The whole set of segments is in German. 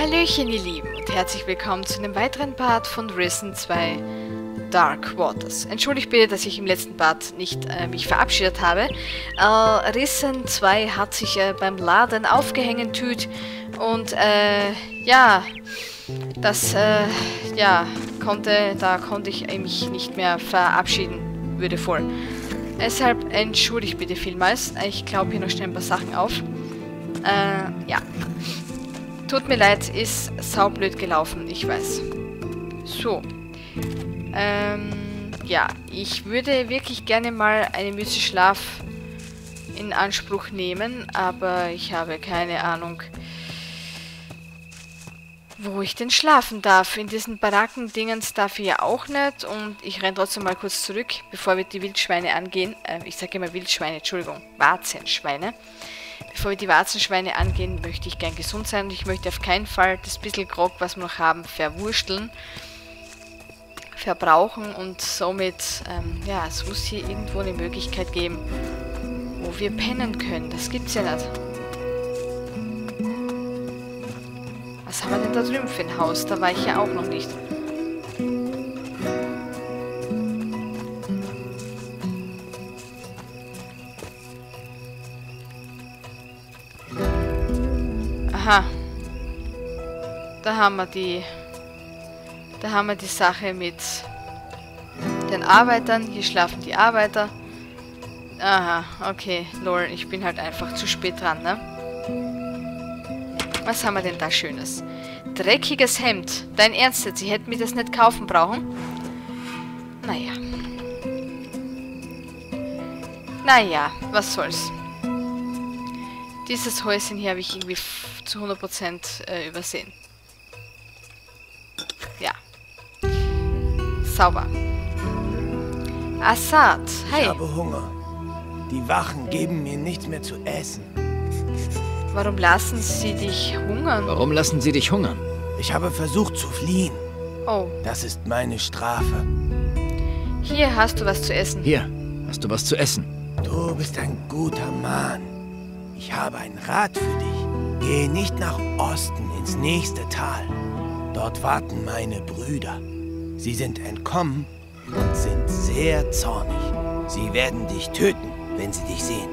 Hallöchen, ihr Lieben, und herzlich willkommen zu einem weiteren Part von Risen 2 Dark Waters. Entschuldigt bitte, dass ich im letzten Part nicht äh, mich verabschiedet habe. Äh, Risen 2 hat sich äh, beim Laden aufgehängt tüt und äh, ja, das, äh, ja, konnte, da konnte ich mich nicht mehr verabschieden, würde voll. Deshalb entschuldigt bitte vielmals. Ich glaube hier noch schnell ein paar Sachen auf. Äh, ja. Tut mir leid, ist saublöd gelaufen, ich weiß. So. Ähm, ja, ich würde wirklich gerne mal einen Müsli-Schlaf in Anspruch nehmen, aber ich habe keine Ahnung, wo ich denn schlafen darf. In diesen Barackendingens darf ich ja auch nicht und ich renne trotzdem mal kurz zurück, bevor wir die Wildschweine angehen. Äh, ich sage immer Wildschweine, Entschuldigung, Warzenschweine. Bevor wir die Warzenschweine angehen, möchte ich gern gesund sein und ich möchte auf keinen Fall das bisschen Grog, was wir noch haben, verwursteln, verbrauchen und somit, ähm, ja, es muss hier irgendwo eine Möglichkeit geben, wo wir pennen können. Das gibt's ja nicht. Was haben wir denn da drüben für ein Haus? Da war ich ja auch noch nicht. Aha. Da haben wir die... Da haben wir die Sache mit den Arbeitern. Hier schlafen die Arbeiter. Aha, okay. Lol, ich bin halt einfach zu spät dran, ne? Was haben wir denn da Schönes? Dreckiges Hemd. Dein Ernst jetzt? Sie hätten mir das nicht kaufen brauchen? Naja. Naja, was soll's. Dieses Häuschen hier habe ich irgendwie zu 100% äh, übersehen. Ja. Sauber. Assad, hey. Ich habe Hunger. Die Wachen geben mir nichts mehr zu essen. Warum lassen sie dich hungern? Warum lassen sie dich hungern? Ich habe versucht zu fliehen. Oh. Das ist meine Strafe. Hier hast du was zu essen. Hier, hast du was zu essen. Du bist ein guter Mann. Ich habe einen Rat für dich. Geh nicht nach Osten ins nächste Tal. Dort warten meine Brüder. Sie sind entkommen und sind sehr zornig. Sie werden dich töten, wenn sie dich sehen.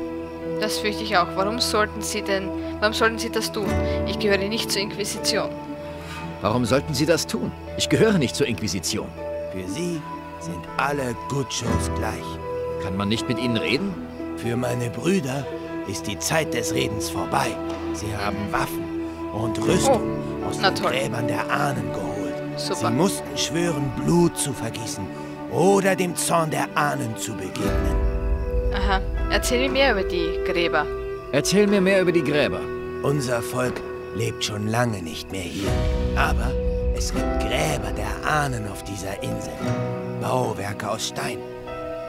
Das fürchte ich auch. Warum sollten sie denn, warum sollten sie das tun? Ich gehöre nicht zur Inquisition. Warum sollten sie das tun? Ich gehöre nicht zur Inquisition. Für sie sind alle Gutschos gleich. Kann man nicht mit ihnen reden? Für meine Brüder ist die Zeit des Redens vorbei. Sie haben Waffen und Rüstung oh, aus den toll. Gräbern der Ahnen geholt. Super. Sie mussten schwören, Blut zu vergießen oder dem Zorn der Ahnen zu begegnen. Aha. Erzähl mir mehr über die Gräber. Erzähl mir mehr über die Gräber. Unser Volk lebt schon lange nicht mehr hier. Aber es gibt Gräber der Ahnen auf dieser Insel. Bauwerke aus Stein.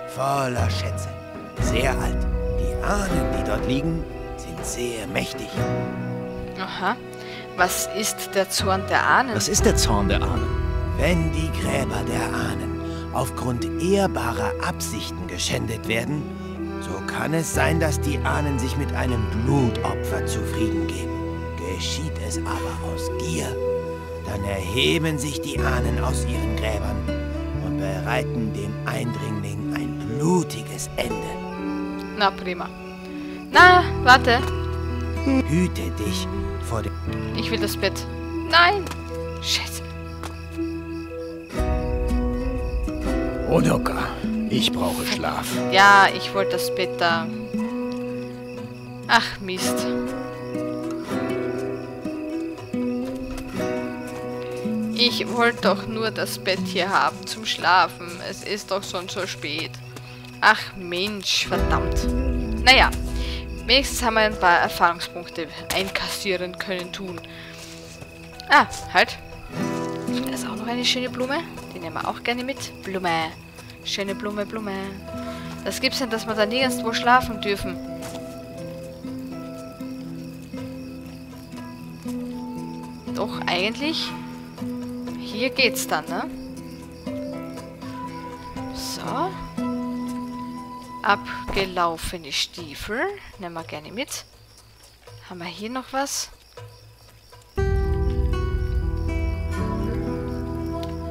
Voller Schätze. Sehr alt. Die Ahnen, die dort liegen, sehr mächtig. Aha. Was ist der Zorn der Ahnen? Was ist der Zorn der Ahnen? Wenn die Gräber der Ahnen aufgrund ehrbarer Absichten geschändet werden, so kann es sein, dass die Ahnen sich mit einem Blutopfer zufrieden geben. Geschieht es aber aus Gier, dann erheben sich die Ahnen aus ihren Gräbern und bereiten dem Eindringling ein blutiges Ende. Na prima. Na, warte. Hüte dich vor dem... Ich will das Bett. Nein! Scheiße. Onoka. Ich brauche Schlaf. Ja, ich wollte das Bett da. Ach, Mist. Ich wollte doch nur das Bett hier haben zum Schlafen. Es ist doch schon so spät. Ach Mensch, verdammt. Naja, wenigstens haben wir ein paar Erfahrungspunkte einkassieren können tun. Ah, halt. Da ist auch noch eine schöne Blume. Die nehmen wir auch gerne mit. Blume. Schöne Blume, Blume. Was gibt's denn, dass wir da nirgendwo schlafen dürfen? Doch, eigentlich. Hier geht's dann, ne? So. Abgelaufene Stiefel. Nehmen wir gerne mit. Haben wir hier noch was?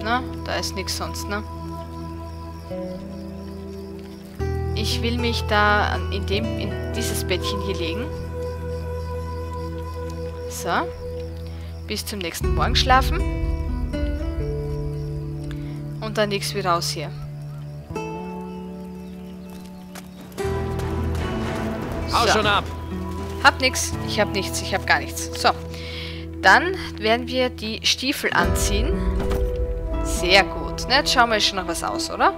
Na, da ist nichts sonst, ne? Ich will mich da in, dem, in dieses Bettchen hier legen. So. Bis zum nächsten Morgen schlafen. Und dann nichts wieder raus hier. Hau schon ab! Hab nix. Ich hab nichts. Ich hab gar nichts. So. Dann werden wir die Stiefel anziehen. Sehr gut. Ne, jetzt schauen wir schon noch was aus, oder?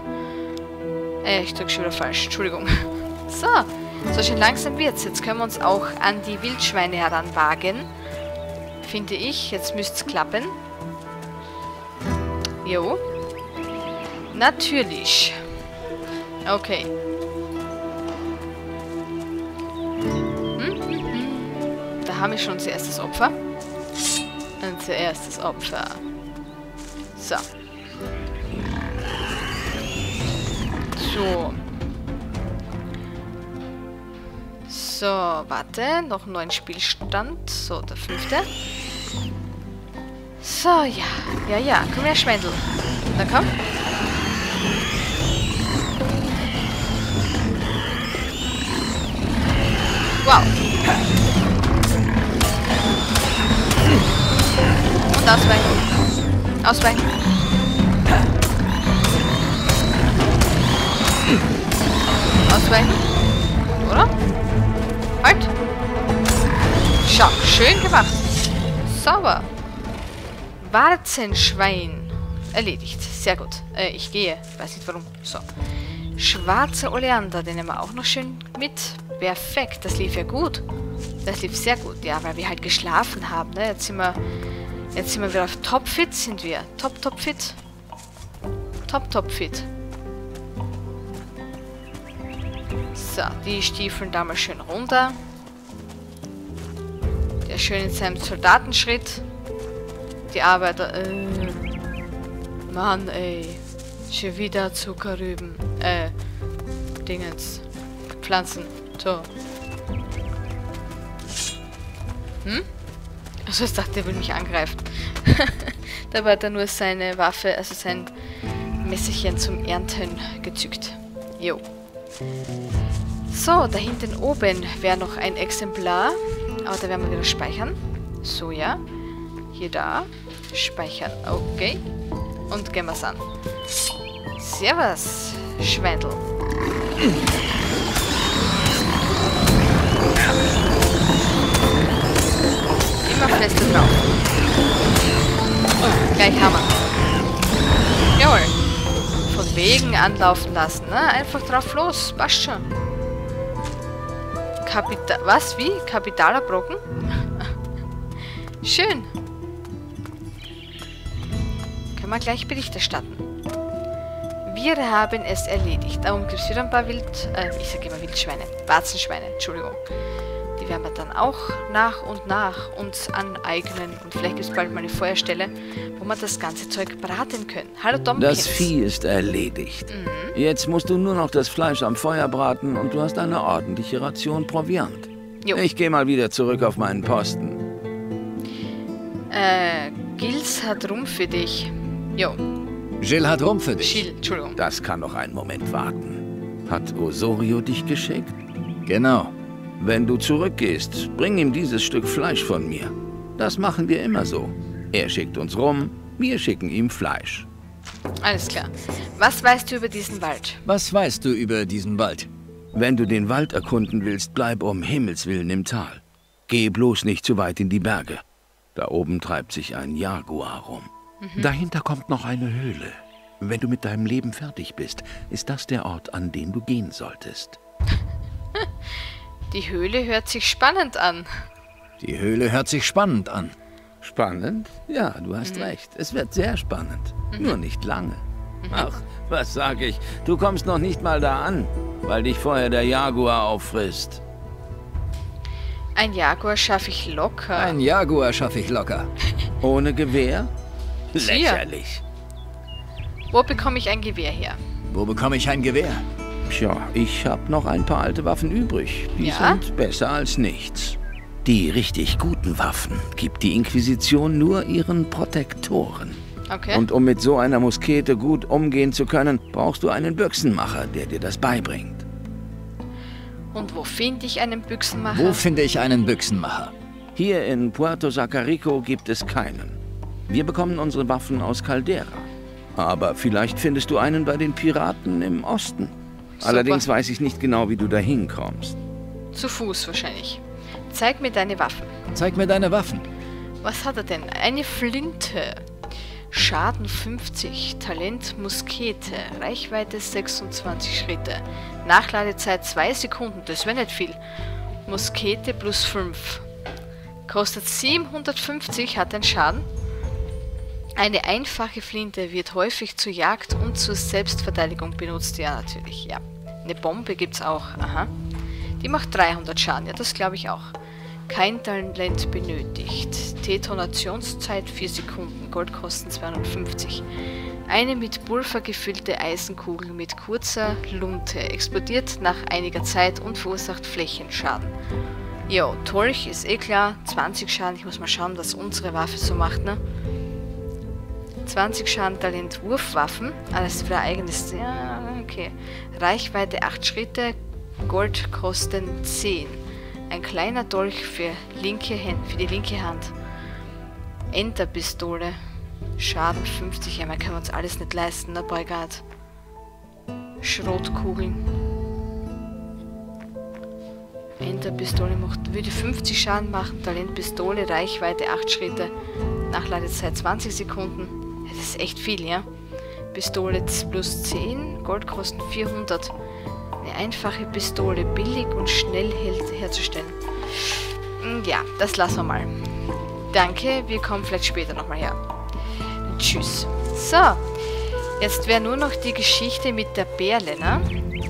Äh, ich drücke schon wieder falsch. Entschuldigung. So. So schön langsam wird's. Jetzt können wir uns auch an die Wildschweine heranwagen. Finde ich. Jetzt müsste es klappen. Jo. Natürlich. Okay. Haben wir schon unser erstes Opfer. Unser erstes Opfer. So. So. So, warte. Noch einen neuen Spielstand. So, der fünfte. So, ja. Ja, ja. Komm her, Schwendel. Na komm. Wow. Ausweichen. Ausweichen. Ausweichen. Oder? Halt. Schau, schön gemacht. Sauber. Warzenschwein. Erledigt. Sehr gut. Äh, ich gehe. Weiß nicht warum. So. Schwarzer Oleander, den nehmen wir auch noch schön mit. Perfekt. Das lief ja gut. Das lief sehr gut. Ja, weil wir halt geschlafen haben. Ne? Jetzt sind wir... Jetzt sind wir wieder auf Topfit, sind wir. Top, top fit. Top, top fit. So, die Stiefeln da mal schön runter. Der schön in seinem Soldatenschritt. Die Arbeiter, äh... Mann, ey. Schon wieder Zuckerrüben. Äh, Dingens. Pflanzen. So. Hm? Also ich dachte, er will mich angreifen. Dabei hat er nur seine Waffe, also sein Messerchen zum Ernten gezückt. Jo. So, da hinten oben wäre noch ein Exemplar. Aber da werden wir wieder speichern. So, ja. Hier da. Speichern. Okay. Und gehen wir's an. Servus, Schweindel. Gleich Hammer. Jawohl. Von wegen anlaufen lassen, ne? Einfach drauf los. Passt schon. Kapital... Was? Wie? Kapitaler Brocken? Schön. Können wir gleich Bericht erstatten. Wir haben es erledigt. Darum gibt es wieder ein paar Wild... Äh, ich sage immer Wildschweine. Warzenschweine, Entschuldigung. Werden wir dann auch nach und nach uns aneignen. Und vielleicht gibt es bald mal eine Feuerstelle, wo wir das ganze Zeug braten können. Hallo Domkins. Das Vieh ist erledigt. Jetzt musst du nur noch das Fleisch am Feuer braten und du hast eine ordentliche Ration Proviant. Jo. Ich gehe mal wieder zurück auf meinen Posten. Äh, Gils hat Rum für dich. Jo, Jill hat Rum für dich. Schill, Entschuldigung. Das kann noch einen Moment warten. Hat Osorio dich geschickt? Genau. Wenn du zurückgehst, bring ihm dieses Stück Fleisch von mir. Das machen wir immer so. Er schickt uns rum, wir schicken ihm Fleisch. Alles klar. Was weißt du über diesen Wald? Was weißt du über diesen Wald? Wenn du den Wald erkunden willst, bleib um Himmels willen im Tal. Geh bloß nicht zu weit in die Berge. Da oben treibt sich ein Jaguar rum. Dahinter kommt noch eine Höhle. Wenn du mit deinem Leben fertig bist, ist das der Ort, an den du gehen solltest. Die Höhle hört sich spannend an. Die Höhle hört sich spannend an. Spannend? Ja, du hast recht. Es wird sehr spannend. Nur nicht lange. Ach, was sag ich? Du kommst noch nicht mal da an, weil dich vorher der Jaguar auffrisst. Ein Jaguar schaffe ich locker. Ein Jaguar schaffe ich locker. Ohne Gewehr? Hier. Lächerlich. Wo bekomme ich ein Gewehr her? Wo bekomme ich ein Gewehr? Tja, ich hab noch ein paar alte Waffen übrig. Die Ja? sind besser als nichts. Die richtig guten Waffen gibt die Inquisition nur ihren Protektoren. Okay. Und um mit so einer Muskete gut umgehen zu können, brauchst du einen Büchsenmacher, der dir das beibringt. Und wo finde ich einen Büchsenmacher? Wo finde ich einen Büchsenmacher? Hier in Puerto Sacarico gibt es keinen. Wir bekommen unsere Waffen aus Caldera. Aber vielleicht findest du einen bei den Piraten im Osten. Super. Allerdings weiß ich nicht genau, wie du dahin kommst. Zu Fuß wahrscheinlich. Zeig mir deine Waffen. Zeig mir deine Waffen. Was hat er denn? Eine Flinte. Schaden 50. Talent Muskete. Reichweite 26 Schritte. Nachladezeit 2 Sekunden. Das wäre nicht viel. Muskete plus 5. Kostet 750, hat den Schaden. Eine einfache Flinte wird häufig zur Jagd und zur Selbstverteidigung benutzt. Ja, natürlich, ja. Eine Bombe gibt's auch. Aha. Die macht 300 Schaden. Ja, das glaube ich auch. Kein Talent benötigt. Detonationszeit 4 Sekunden. Goldkosten 250. Eine mit Pulver gefüllte Eisenkugel mit kurzer Lunte explodiert nach einiger Zeit und verursacht Flächenschaden. Jo, Dolch ist eh klar. 20 Schaden. Ich muss mal schauen, was unsere Waffe so macht, ne? 20 Schaden Talent Wurfwaffen. Alles für eigenes. Ja, okay. Reichweite 8 Schritte. Gold kosten 10. Ein kleiner Dolch für, linke Hand, für die linke Hand. Enterpistole. Schaden 50. Ja, man kann uns alles nicht leisten, ne, Beugard? Schrotkugeln. Enterpistole macht, würde 50 Schaden machen. Talentpistole, Reichweite 8 Schritte. Nachladezeit 20 Sekunden. Das ist echt viel, ja? Pistole plus 10, Goldkosten 400. Eine einfache Pistole, billig und schnell herzustellen. Hm, Ja, das lassen wir mal. Danke, wir kommen vielleicht später nochmal her. Tschüss. So, jetzt wäre nur noch die Geschichte mit der Bärle, ne?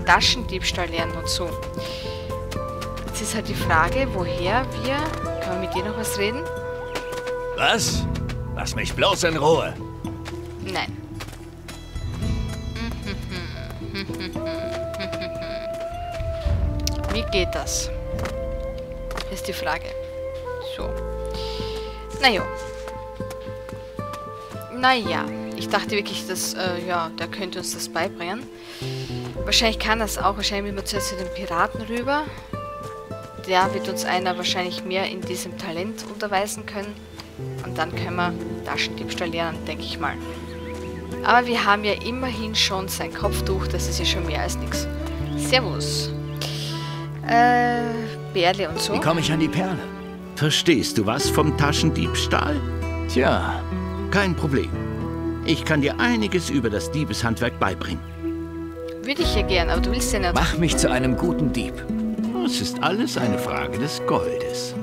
Taschendiebstahl lernen und so. Jetzt ist halt die Frage, woher wir... Kann man mit dir noch was reden? Was? Lass mich bloß in Ruhe. Geht das? Ist die Frage. So. Naja. Naja. Ich dachte wirklich, dass, äh, ja, der könnte uns das beibringen. Wahrscheinlich kann das auch. Wahrscheinlich müssen wir zuerst zu den Piraten rüber. Der wird uns einer wahrscheinlich mehr in diesem Talent unterweisen können. Und dann können wir Taschendiebstahl lernen, denke ich mal. Aber wir haben ja immerhin schon sein Kopftuch, das ist ja schon mehr als nichts. Servus. Äh, Bärle und so. Wie komme ich an die Perle? Verstehst du was vom Taschendiebstahl? Tja, Kein Problem. Ich kann dir einiges über das Diebeshandwerk beibringen. Würde ich ja gern, aber du willst ja nicht. mach mich zu einem guten Dieb. Es ist alles eine Frage des Goldes.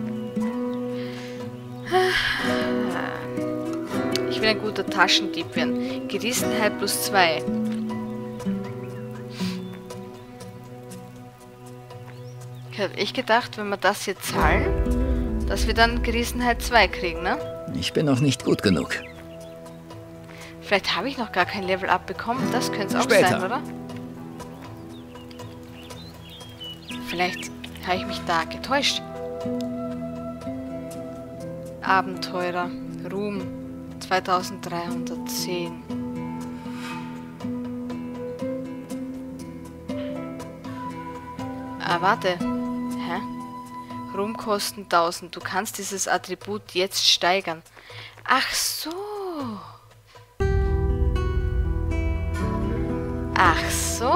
Ich will ein guter Taschendieb werden. Gerissenheit plus zwei. Ich habe echt gedacht, wenn wir das hier zahlen, dass wir dann Gerissenheit 2 kriegen, ne? Ich bin noch nicht gut genug. Vielleicht habe ich noch gar kein Level up bekommen. Das könnte es auch Später. sein, oder? Vielleicht habe ich mich da getäuscht. Abenteurer. Ruhm. 2310. Ah, warte. Hä? Ruhm kosten 1000. Du kannst dieses Attribut jetzt steigern. Ach so. Ach so.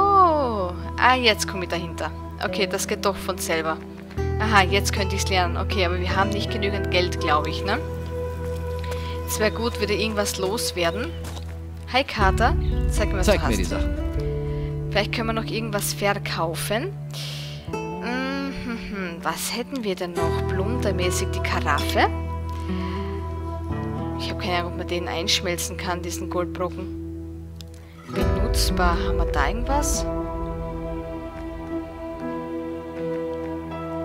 Ah, jetzt komme ich dahinter. Okay, das geht doch von selber. Aha, jetzt könnte ich es lernen. Okay, aber wir haben nicht genügend Geld, glaube ich, ne? Es wäre gut, würde irgendwas loswerden. Hi, Kater. Zeig mir, was Zeig du mir hast. die Sachen. Vielleicht können wir noch irgendwas verkaufen. Was hätten wir denn noch? Plundermäßig die Karaffe. Ich habe keine Ahnung, ob man den einschmelzen kann, diesen Goldbrocken. Benutzbar. Haben wir da irgendwas?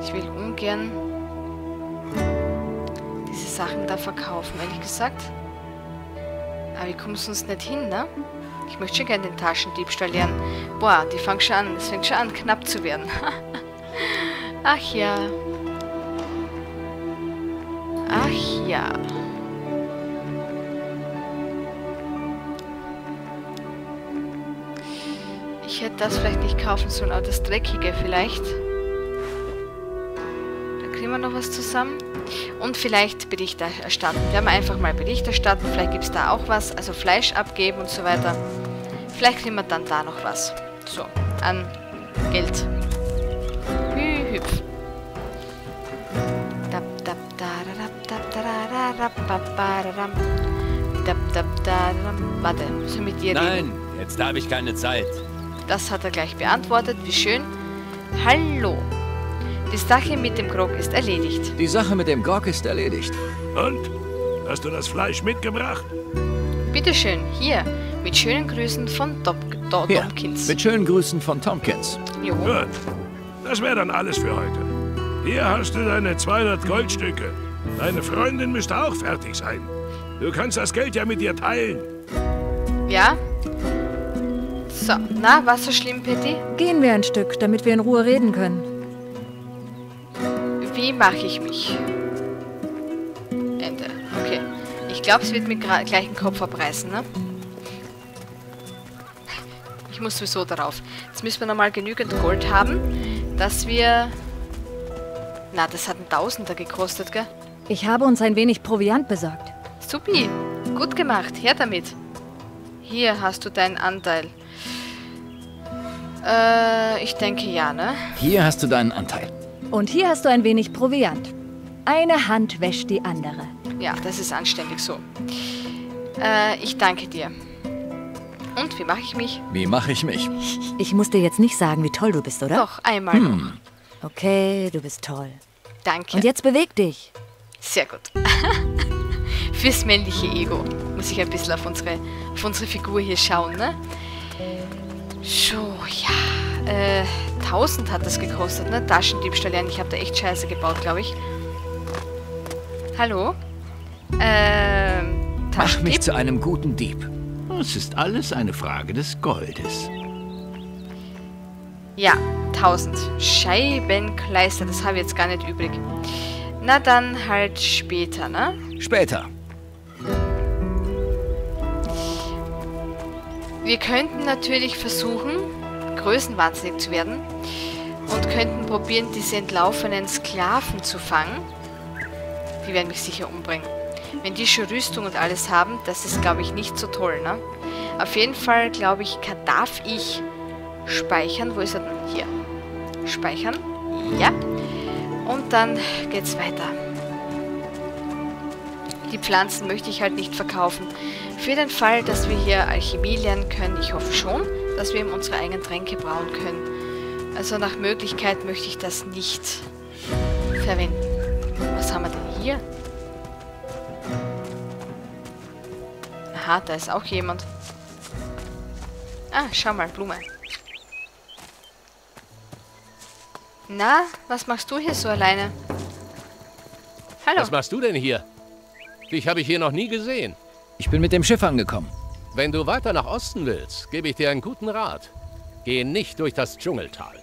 Ich will ungern diese Sachen da verkaufen, ehrlich gesagt. Aber wir kommen sonst nicht hin, ne? Ich möchte schon gerne den Taschendiebstahl lernen. Boah, die fangen schon an. Es fängt schon an, knapp zu werden. Ach ja. Ach ja. Ich hätte das vielleicht nicht kaufen sollen, aber das Dreckige vielleicht. Da kriegen wir noch was zusammen. Und vielleicht Bericht erstatten. Wir haben einfach mal Bericht erstatten. Vielleicht gibt es da auch was. Also Fleisch abgeben und so weiter. Vielleicht kriegen wir dann da noch was. So, an Geld. Hüpf. Warte, so mit dir Nein, reden. jetzt habe ich keine Zeit. Das hat er gleich beantwortet. Wie schön. Hallo. Die Sache mit dem Grog ist erledigt. Die Sache mit dem Grog ist erledigt. Und? Hast du das Fleisch mitgebracht? Bitteschön, hier. Mit schönen Grüßen von Dop Do Hier, Tompkins. mit schönen Grüßen von Tompkins. Jo. Gut. Das wäre dann alles für heute. Hier hast du deine 200 Goldstücke. Deine Freundin müsste auch fertig sein. Du kannst das Geld ja mit ihr teilen. Ja? So, na, was so schlimm, Patty? Gehen wir ein Stück, damit wir in Ruhe reden können. Wie mache ich mich? Ende. Okay. Ich glaube, es wird mir gleich den Kopf abreißen, ne? Ich muss sowieso darauf. Jetzt müssen wir nochmal genügend Gold haben, dass wir... Na, das hat ein Tausender gekostet, gell? Ich habe uns ein wenig Proviant besorgt. Supi, gut gemacht, her damit. Hier hast du deinen Anteil. Äh, ich denke ja, ne? Hier hast du deinen Anteil. Und hier hast du ein wenig Proviant. Eine Hand wäscht die andere. Ja, das ist anständig so. Äh, ich danke dir. Und wie mache ich mich? Wie mache ich mich? Ich muss dir jetzt nicht sagen, wie toll du bist, oder? Doch, einmal noch. Okay, du bist toll. Danke. Und jetzt beweg dich. Sehr gut. Fürs männliche Ego muss ich ein bisschen auf unsere, auf unsere Figur hier schauen, ne? So, ja. Äh, 1000 hat das gekostet, ne? Taschendiebstahl lernen. Ich habe da echt Scheiße gebaut, glaube ich. Hallo? Ähm, Mach mich zu einem guten Dieb. Es ist alles eine Frage des Goldes. Ja, 1000. Scheibenkleister, das habe ich jetzt gar nicht übrig. Na dann halt später, ne? Später. Wir könnten natürlich versuchen, größenwahnsinnig zu werden und könnten probieren, diese entlaufenen Sklaven zu fangen. Die werden mich sicher umbringen. Wenn die schon Rüstung und alles haben, das ist, glaube ich, nicht so toll, ne? Auf jeden Fall, glaube ich, darf ich speichern. Wo ist er denn? Hier. Speichern. Ja. Und dann geht's weiter. Die Pflanzen möchte ich halt nicht verkaufen. Für den Fall, dass wir hier Alchemie lernen können, ich hoffe schon, dass wir eben unsere eigenen Tränke brauen können. Also nach Möglichkeit möchte ich das nicht verwenden. Was haben wir denn hier? Aha, da ist auch jemand. Ah, schau mal, Blume. Na, was machst du hier so alleine? Hallo. Was machst du denn hier? Dich habe ich hier noch nie gesehen. Ich bin mit dem Schiff angekommen. Wenn du weiter nach Osten willst, gebe ich dir einen guten Rat. Geh nicht durch das Dschungeltal.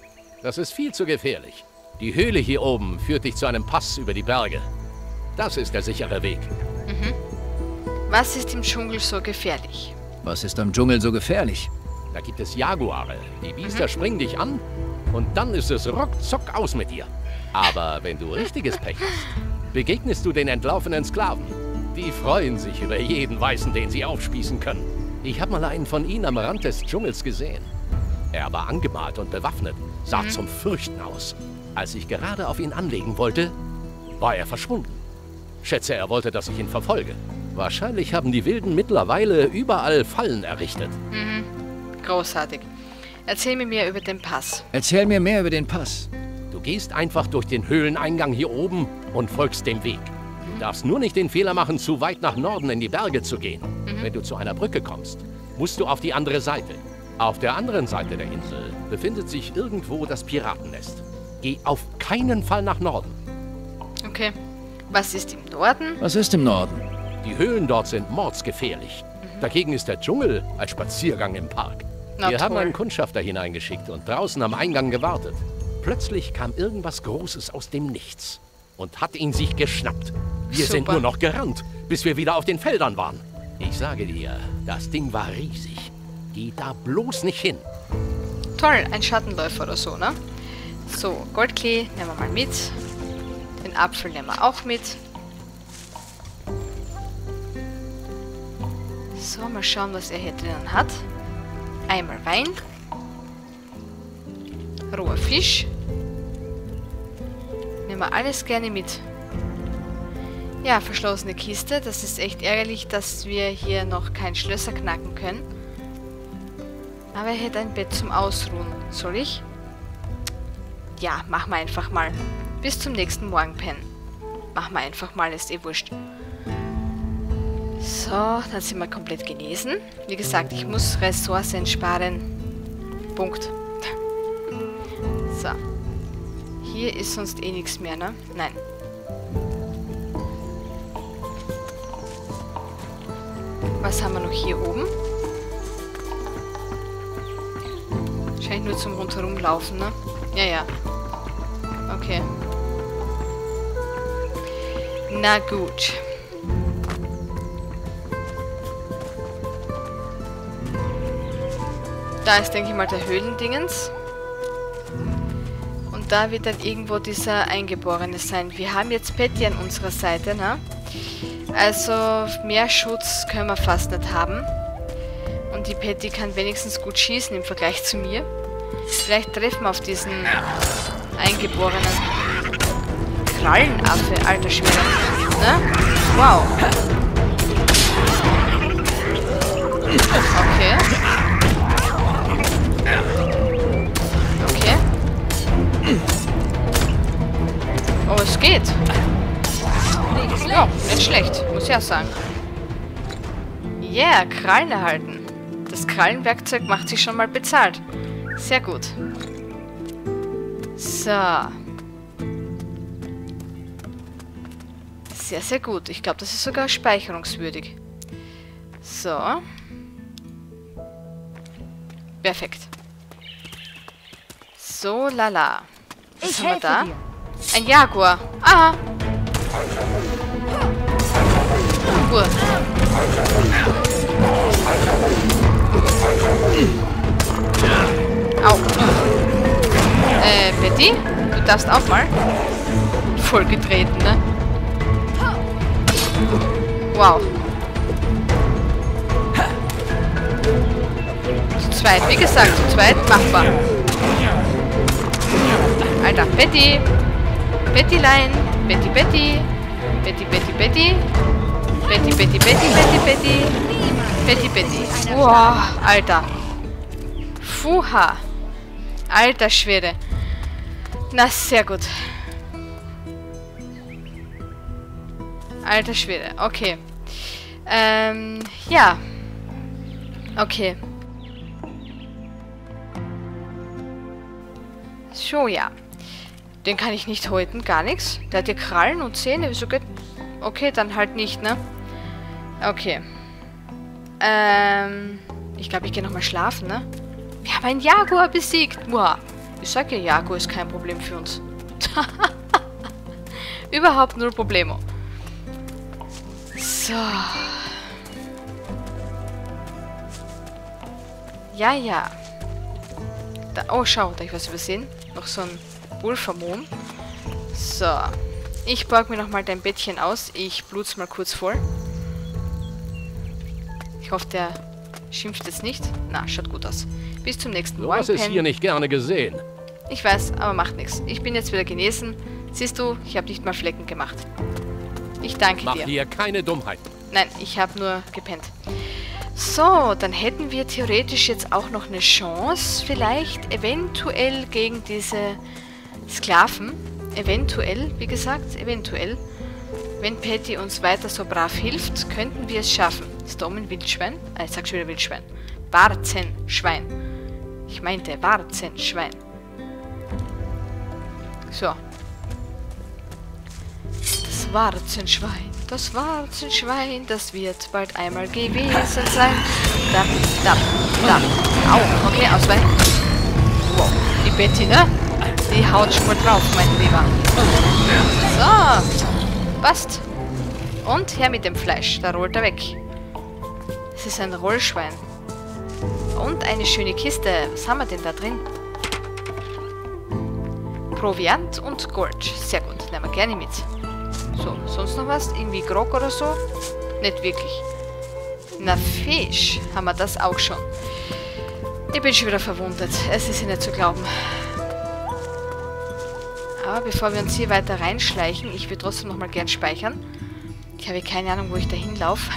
Das ist viel zu gefährlich. Die Höhle hier oben führt dich zu einem Pass über die Berge. Das ist der sichere Weg. Was ist im Dschungel so gefährlich? Was ist am Dschungel so gefährlich? Da gibt es Jaguare. Die Biester springen dich an und dann ist es ruckzuck aus mit dir. Aber wenn du richtiges Pech hast, begegnest du den entlaufenen Sklaven. Die freuen sich über jeden Weißen, den sie aufspießen können. Ich habe mal einen von ihnen am Rand des Dschungels gesehen. Er war angemalt und bewaffnet, sah zum Fürchten aus. Als ich gerade auf ihn anlegen wollte, war er verschwunden. Schätze, er wollte, dass ich ihn verfolge. Wahrscheinlich haben die Wilden mittlerweile überall Fallen errichtet. Großartig. Erzähl mir mehr über den Pass. Erzähl mir mehr über den Pass. Du gehst einfach durch den Höhleneingang hier oben und folgst dem Weg. Du darfst nur nicht den Fehler machen, zu weit nach Norden in die Berge zu gehen. Wenn du zu einer Brücke kommst, musst du auf die andere Seite. Auf der anderen Seite der Insel befindet sich irgendwo das Piratennest. Geh auf keinen Fall nach Norden. Okay. Was ist im Norden? Was ist im Norden? Die Höhlen dort sind mordsgefährlich. Dagegen ist der Dschungel ein Spaziergang im Park. Na Wir haben toll. einen Kundschafter hineingeschickt und draußen am Eingang gewartet. Plötzlich kam irgendwas Großes aus dem Nichts und hat ihn sich geschnappt. Wir sind Super. nur noch gerannt, bis wir wieder auf den Feldern waren. Ich sage dir, das Ding war riesig. Geh da bloß nicht hin. Toll, ein Schattenläufer oder so, ne? So, Goldklee nehmen wir mal mit. Den Apfel nehmen wir auch mit. So, mal schauen, was er hier drinnen hat. Einmal Wein. Roher Fisch. Nehmen wir alles gerne mit. Ja, verschlossene Kiste. Das ist echt ärgerlich, dass wir hier noch kein Schlösser knacken können. Aber er hätte ein Bett zum Ausruhen. Soll ich? Ja, machen wir einfach mal. Bis zum nächsten Morgen pennen. Machen wir einfach mal, ist eh wurscht. So, dann sind wir komplett genesen. Wie gesagt, ich muss Ressourcen sparen. Punkt. So. Hier ist sonst eh nichts mehr, ne? Nein. Was haben wir noch hier oben? Wahrscheinlich nur zum rundherum laufen, ne? Ja, ja. Okay. Na gut. Da ist, denke ich mal, der Höhlendingens. Und da wird dann irgendwo dieser Eingeborene sein. Wir haben jetzt Patty an unserer Seite, ne? Also mehr Schutz können wir fast nicht haben. Und die Patty kann wenigstens gut schießen im Vergleich zu mir. Vielleicht treffen wir auf diesen eingeborenen Krallenaffe, alter Schwede. Ne? Wow. Okay. Geht. Ja, nicht schlecht, muss ich auch sagen. Yeah, Krallen erhalten. Das Krallenwerkzeug macht sich schon mal bezahlt. Sehr gut. So. Sehr, sehr gut. Ich glaube, das ist sogar speicherungswürdig. So. Perfekt. So, lala. Was Ich haben wir da? dir. Ein Jaguar. Aha. Gut. Au. Äh, Betty? Du darfst auch mal. Voll getreten, ne? Wow. Zu zweit, wie gesagt, zu zweit machbar. Alter, Betty. Bettylein. Betty, Betty. Betty, Betty, Betty. Betty, Betty, Betty, Betty, Betty. Betty, Betty. Wow, Alter. Fuha. Alter Schwede. Na, sehr gut. Alter Schwede, okay. Ähm, ja. Okay. So, ja. Den kann ich nicht häuten, gar nichts. Der hat ja Krallen und Zähne, wieso geht... Okay, dann halt nicht, ne? Okay. Ähm, ich glaube, ich gehe nochmal schlafen, ne? Wir haben einen Jaguar besiegt. Muah. Ich sag ja, Jaguar ist kein Problem für uns. Überhaupt null Problemo. So. Ja, ja. Da, oh, schau, da ich was übersehen. Noch so ein Pulvermond. So. Ich borg mir nochmal dein Bettchen aus. Ich blut's mal kurz voll. Ich hoffe, der schimpft jetzt nicht. Na, schaut gut aus. Bis zum nächsten hast es Pen. hier nicht gerne gesehen. Ich weiß, aber macht nichts. Ich bin jetzt wieder genesen. Siehst du, ich habe nicht mal Flecken gemacht. Ich danke Mach dir. dir keine Dummheiten. Nein, ich habe nur gepennt. So, dann hätten wir theoretisch jetzt auch noch eine Chance, vielleicht eventuell gegen diese Sklaven. Eventuell, wie gesagt, eventuell. Wenn Patty uns weiter so brav hilft, könnten wir es schaffen. Ein Wildschwein? Ah, ich sag schon wieder Wildschwein. Warzenschwein. Ich meinte Warzenschwein. So. Das Warzenschwein, das Warzenschwein, das wird bald einmal gewesen sein. Da, da, da. Au, okay, ausweichen. Wow, die Betty, ne? Die haut schon mal drauf, mein Lieber. So, passt. Und her mit dem Fleisch, da rollt er weg. Es ist ein Rollschwein. und eine schöne Kiste. Was haben wir denn da drin? Proviant und Gold. Sehr gut, nehmen wir gerne mit. So, sonst noch was? Irgendwie Grog oder so? Nicht wirklich. Na, Fisch. Haben wir das auch schon. Ich bin schon wieder verwundert. Es ist ja nicht zu glauben. Aber bevor wir uns hier weiter reinschleichen, ich will trotzdem nochmal gern speichern. Ich habe keine Ahnung, wo ich da hinlaufe.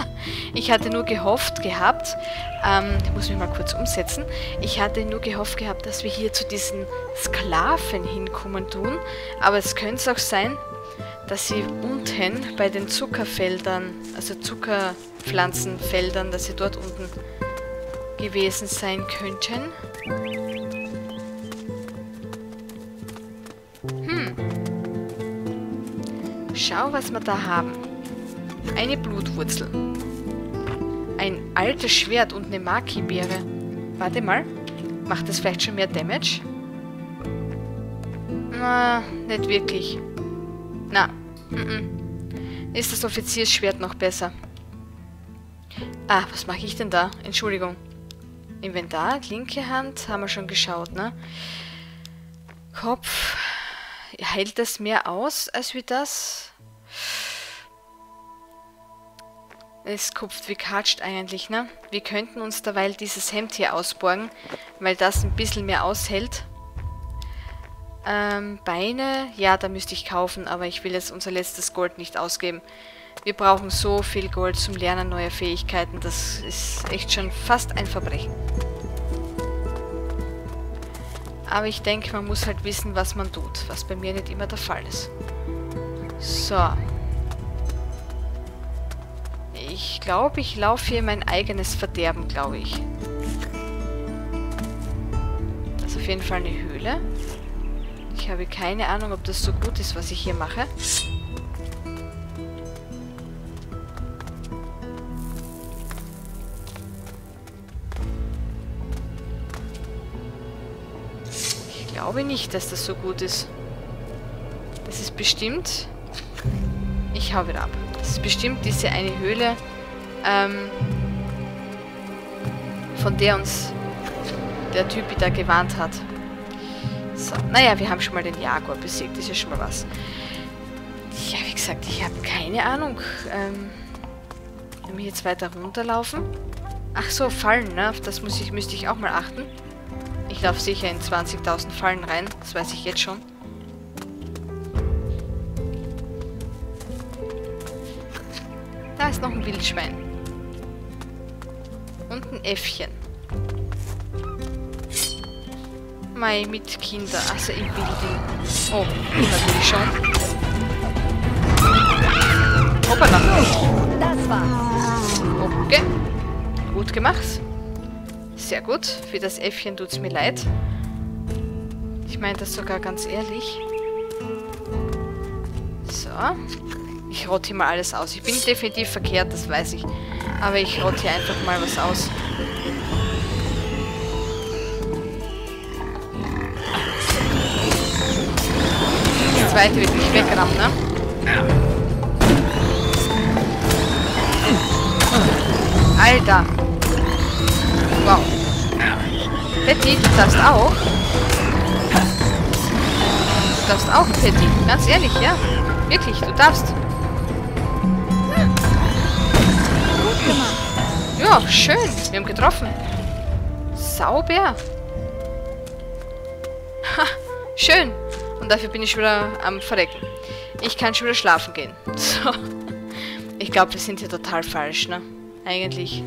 ich hatte nur gehofft gehabt, ähm, ich muss mich mal kurz umsetzen, ich hatte nur gehofft gehabt, dass wir hier zu diesen Sklaven hinkommen tun. Aber es könnte auch sein, dass sie unten bei den Zuckerfeldern, also Zuckerpflanzenfeldern, dass sie dort unten gewesen sein könnten. Schau, was wir da haben. Eine Blutwurzel. Ein altes Schwert und eine Maki-Beere. Warte mal. Macht das vielleicht schon mehr Damage? Na, nicht wirklich. Na, mm -mm. ist das Offiziersschwert noch besser. Ah, was mache ich denn da? Entschuldigung. Inventar, linke Hand, haben wir schon geschaut, ne? Kopf. Hält das mehr aus als wie das? Es kupft wie katscht eigentlich, ne? Wir könnten uns derweil dieses Hemd hier ausborgen, weil das ein bisschen mehr aushält. Ähm, Beine, ja, da müsste ich kaufen, aber ich will jetzt unser letztes Gold nicht ausgeben. Wir brauchen so viel Gold zum Lernen neuer Fähigkeiten, das ist echt schon fast ein Verbrechen. Aber ich denke, man muss halt wissen, was man tut, was bei mir nicht immer der Fall ist. So. Ich glaube, ich laufe hier mein eigenes Verderben, glaube ich. Das ist auf jeden Fall eine Höhle. Ich habe keine Ahnung, ob das so gut ist, was ich hier mache. Glaube nicht, dass das so gut ist. Das ist bestimmt... Ich hau wieder ab. Das ist bestimmt diese eine Höhle, ähm, von der uns der Typ da gewarnt hat. So, naja, wir haben schon mal den Jaguar besiegt, das ist ja schon mal was. Ja, wie gesagt, ich habe keine Ahnung. Ähm, wenn wir jetzt weiter runterlaufen. Ach so, Fallen, ne? Auf das muss ich, müsste ich auch mal achten. Ich laufe sicher in 20.000 Fallen rein, das weiß ich jetzt schon. Da ist noch ein Wildschwein. Und ein Äffchen. Mai mit Kinder, also im Building. Oh, natürlich schon. Hoppala. Das war's. Okay. Gut gemacht. Sehr gut. Für das Äffchen tut's mir leid. Ich meine das sogar ganz ehrlich. So. Ich rotte hier mal alles aus. Ich bin definitiv verkehrt, das weiß ich. Aber ich rotte hier einfach mal was aus. Das zweite wird mich wegrammen, ne? Alter. Betty, du darfst auch. Du darfst auch, Betty. Ganz ehrlich, ja. Wirklich, du darfst. Ja, schön. Wir haben getroffen. Sauber. Ha, schön. Und dafür bin ich wieder am Verrecken. Ich kann schon wieder schlafen gehen. So. Ich glaube, wir sind hier total falsch, ne? Eigentlich.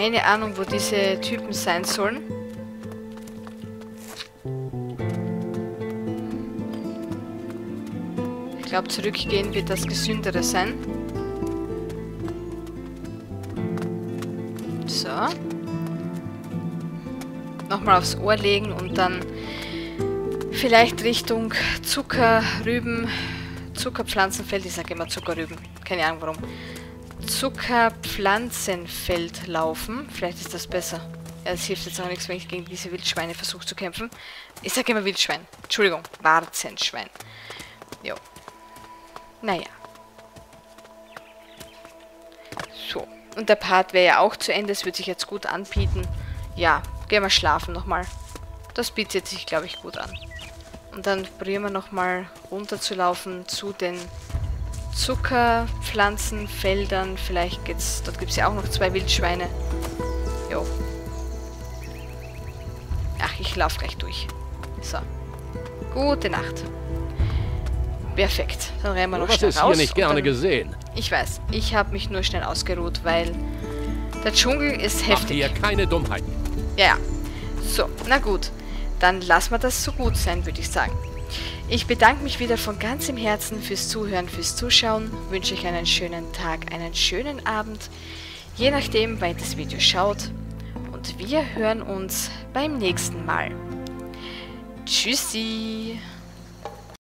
Keine Ahnung, wo diese Typen sein sollen. Ich glaube, zurückgehen wird das Gesündere sein. So. Nochmal aufs Ohr legen und dann vielleicht Richtung Zuckerrüben, Zuckerpflanzenfeld. Ich sage immer Zuckerrüben. Keine Ahnung warum. Zuckerpflanzenfeld laufen. Vielleicht ist das besser. Ja, es hilft jetzt auch nichts, wenn ich gegen diese Wildschweine versuche zu kämpfen. Ich sage immer Wildschwein. Entschuldigung, Warzenschwein. Jo. Naja. So. Und der Part wäre ja auch zu Ende. Es würde sich jetzt gut anbieten. Ja, gehen wir schlafen nochmal. Das bietet sich, glaube ich, gut an. Und dann probieren wir nochmal runterzulaufen zu den Zuckerpflanzenfeldern. Vielleicht geht's. Dort gibt es ja auch noch zwei Wildschweine. Jo. Ach, ich laufe gleich durch. So. Gute Nacht. Perfekt. Dann rennen wir noch Was schnell ist raus. hier nicht gerne gesehen. Ich weiß. Ich habe mich nur schnell ausgeruht, weil der Dschungel ist Mach heftig. hier keine Dummheiten. Ja, ja. So, na gut. Dann lassen wir das so gut sein, würde ich sagen. Ich bedanke mich wieder von ganzem Herzen fürs Zuhören, fürs Zuschauen. Wünsche euch einen schönen Tag, einen schönen Abend. Je nachdem, wann ihr das Video schaut. Und wir hören uns beim nächsten Mal. Tschüssi.